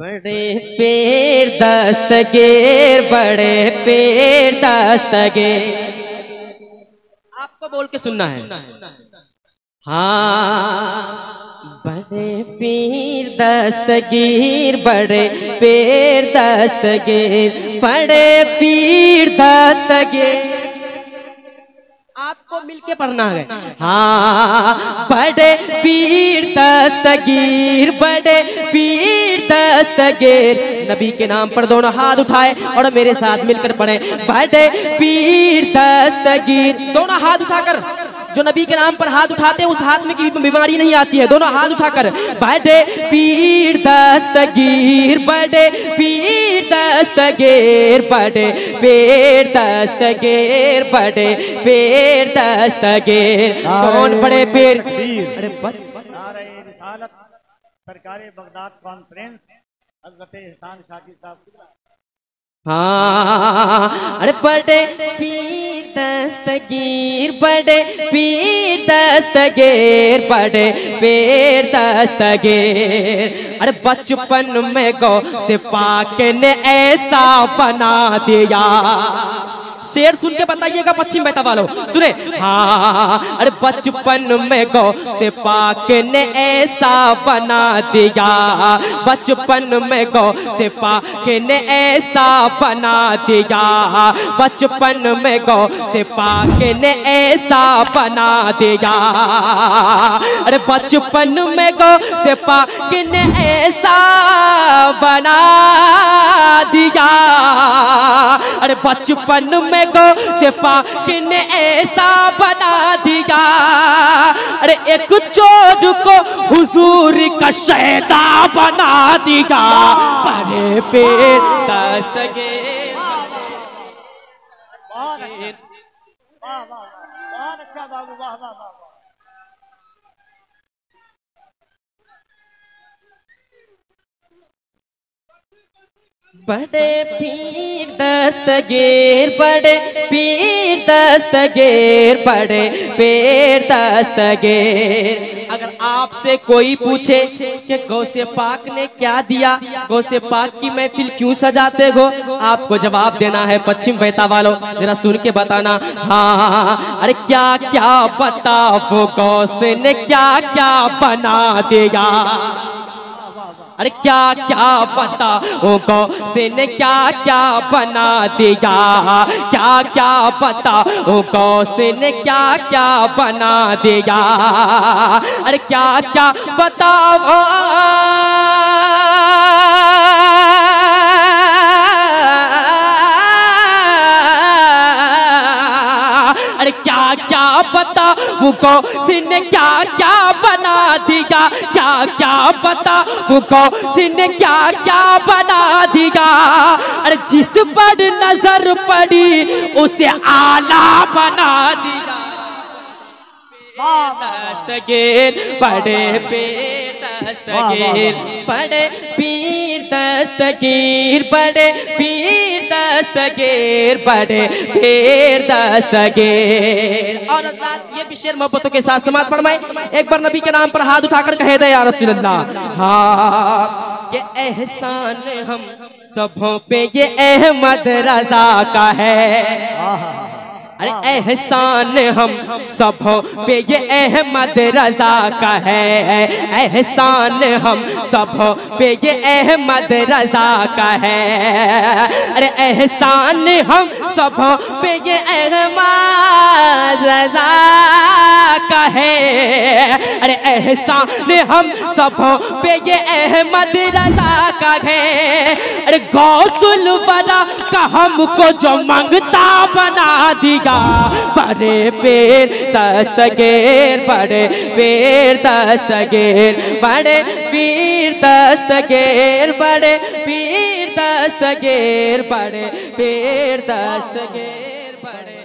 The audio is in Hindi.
बड़े पेड़ दस्तगीर, बड़े पेड़ दस्तगीर। आपको बोल के सुनना है। हाँ बड़े पीर दस्तगीर, बड़े पेड़ दस्तगीर, बड़े पीर दस्तगीर। आपको मिलके पढ़ना है। हाँ बड़े पीर दस्तगीर, बड़े पीर दस्तगीर। नबी के नाम पर दोनों हाथ उठाए और मेरे साथ मिलकर पढ़े। बड़े पीर दस्तगीर, दोनों हाथ उठाकर। जो नबी के नाम पर हाथ उठाते हैं उस हाथ में की बीमारी नहीं आती है। दोनों हाथ उठाकर बड़े पीर दस्तगीर बड़े पीर दस्तगीर बड़े पेड़ दस्तगीर बड़े पेड़ दस्तगीर। कौन बड़े पेड़ अरे बच। सरकारी बगदाद कॉन्फ्रेंस हज़रत एहसान शाकिर साहब। हाँ अरे बड़े पीर दस्तगीर बड़े पीर दस्तगीर बड़े पीर दस्तगीर अरे बचपन में गौ से पाक ने ऐसा बना दिया शेर सुन के बताइएगा पश्चिम बेटा वालों। सुने। हाँ अरे बचपन में गौ से पाक ने ऐसा बना दिया। बचपन में गौ से पाक ने ऐसा बना दिया। बचपन में गौ से पाक ने ऐसा बना दिया। अरे बचपन में गौ से पाक ने ऐसा बचपन में गो से पाक ने ऐसा बना दिया अरे एक चोर को हुजूर का शैदा बना दिया परे पे दस्तगे अच्छा अच्छा वाह वाह वाह बड़े पीर दस्तगीर बड़े पीर दस्तगीर बड़े पेड़ दस्तगीर। अगर आपसे कोई पूछे कि गौसे पाक ने क्या दिया, गौसे पाक की महफिल क्यों सजाते हो, आपको जवाब देना है पश्चिम बहता वालों, जरा सुन के बताना। हाँ अरे क्या क्या बता वो गौस ने क्या क्या बना दिया? अरे क्या क्या बता? ओ गौसे ने क्या क्या बना दिया? क्या क्या बता? ओ गौसे ने क्या क्या बना दिया? अरे क्या क्या बताओ? अरे क्या क्या बता वो गौसे ने क्या क्या बना दिया? क्या क्या बता वो गौसे ने क्या क्या बना दिया? अरे जिस पर नज़र पड़ी उसे आला बना दिया। दस्तगीर बड़े पीर दस्तगीर बड़े पीर दस्तगीर बड़े पीर दस्तगीर बड़े पीर दस्तगीर। और ये भी शेर मोहब्बतों के साथ समाज फरमाए। एक बार नबी के नाम पर हाथ उठाकर कहे दे, या रसूल अल्लाह हाँ ये एहसान हम सबों पे, ये अहमद रजा का है। अरे एहसान हम सब पे ये अहमद रजा का है। एहसान हम सब पे ये अहमद रजा का है। अरे एहसान हम सब पे ये अहमद रजा का है अरे एहसान हम सब पे ये अहमद रजा का है अरे गौसुल बना का हमको जो मंगता बना दिया। बड़े पेड़ दस्तगीर, बड़े पेड़ दस्तगीर, बड़े पीर दस्तगीर, बड़े पीर दस्तगीर पड़े पेड़ दस्तगीर बड़े